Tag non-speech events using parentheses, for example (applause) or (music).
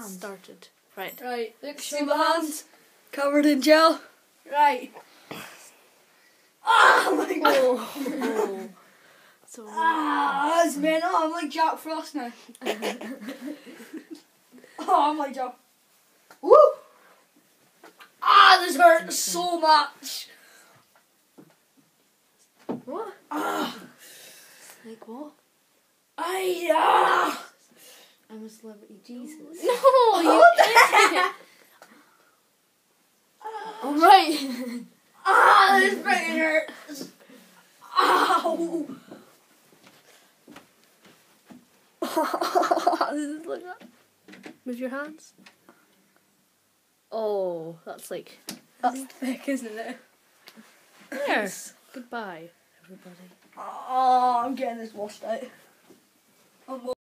hands. started. Right. Right, look, See show my hands? Covered in gel. Right. Oh my god. Oh. (laughs) so Ah, that's mental. I'm like Jack Frost now. (laughs) oh my god. Woo! Ah, this hurts so much. what? Ah, Like what? I ah. I'm a celebrity Jesus. No, you (laughs) idiot. (laughs) All right. Ah, this freaking hurts. Ow. (laughs) this is like that. Move your hands. Oh, that's like That's thick, isn't it? there. Goodbye, everybody. Oh, I'm getting this washed out.